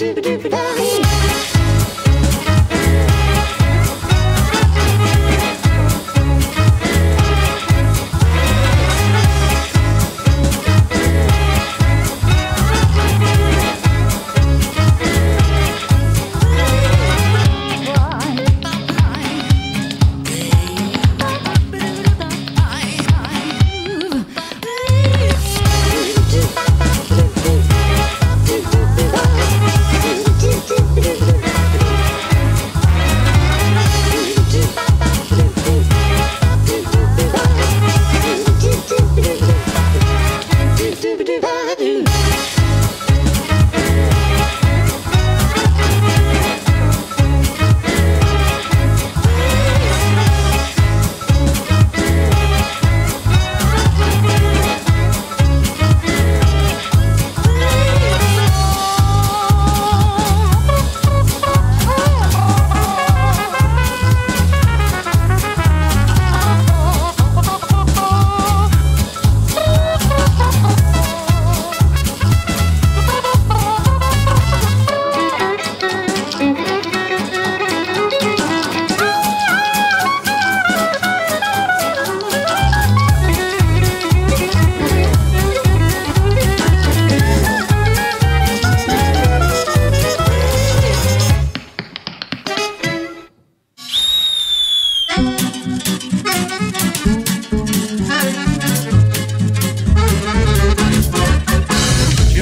do do do do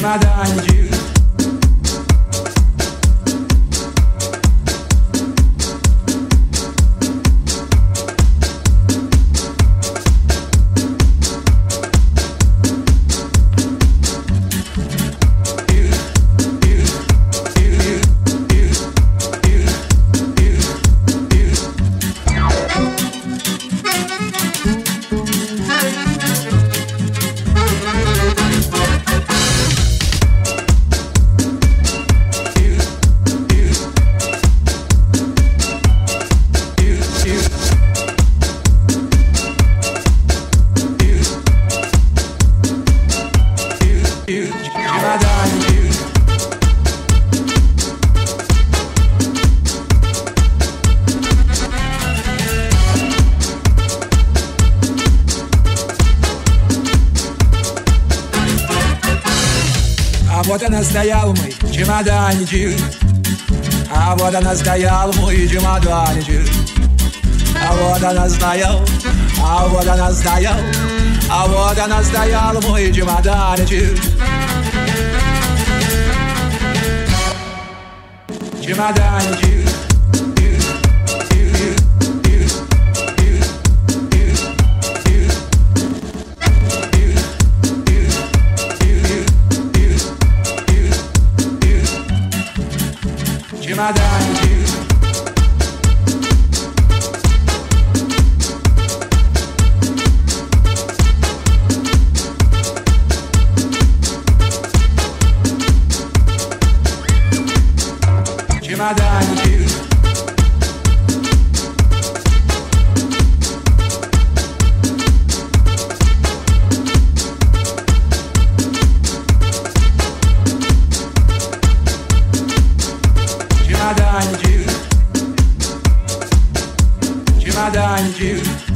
saudade А вот она стоял мой чемоданчик А вот она стоял мой чемоданчик А вот она стоял А вот она стоял А вот она стоял мой чемоданчик Чемоданчик nada mad and you